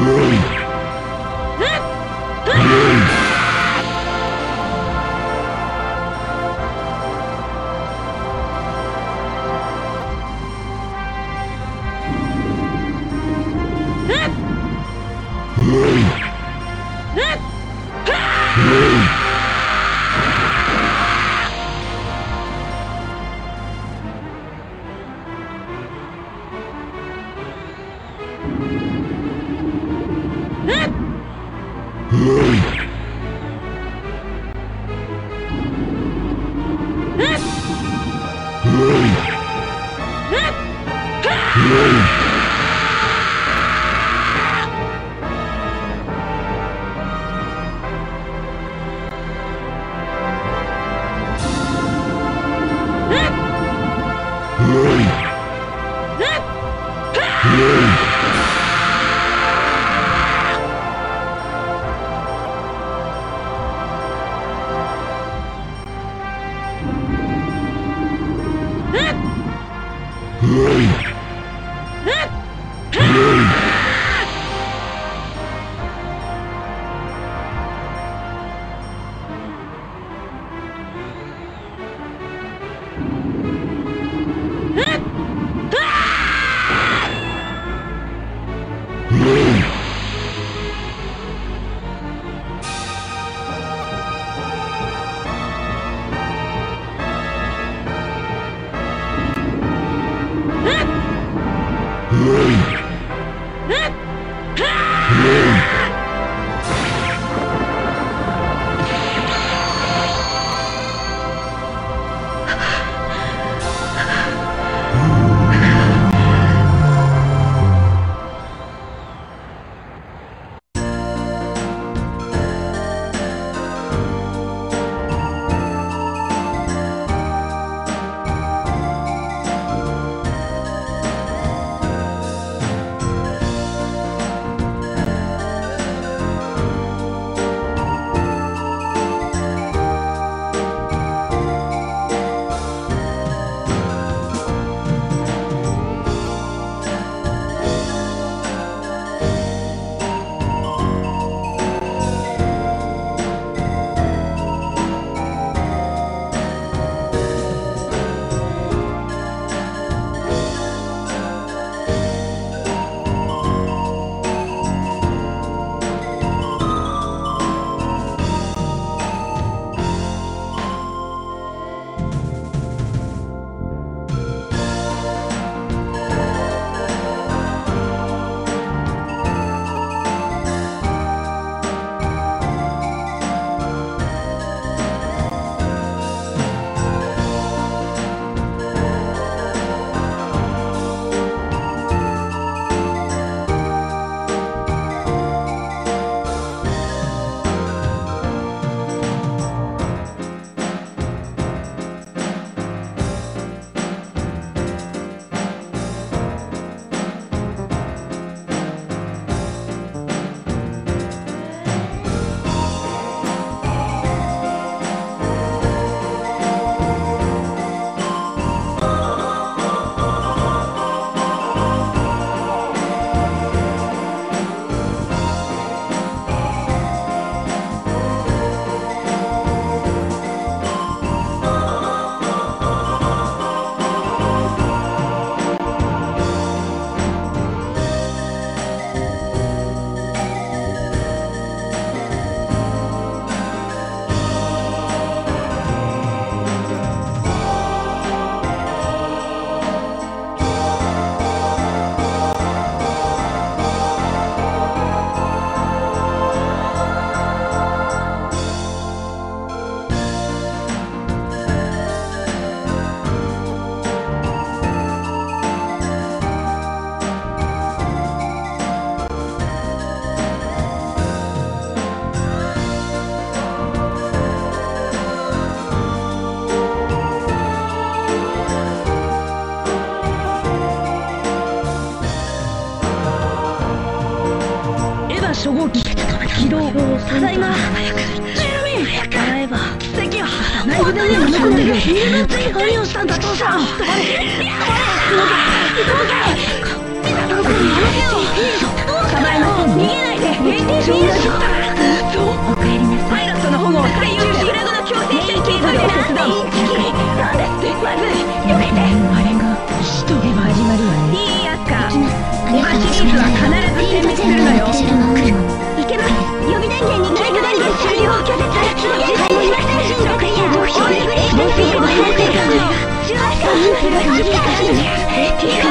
Run! Hey! Amen. 疲労ただいま早く早くえばは内部でもる何をしたんだ父さん動け動けいの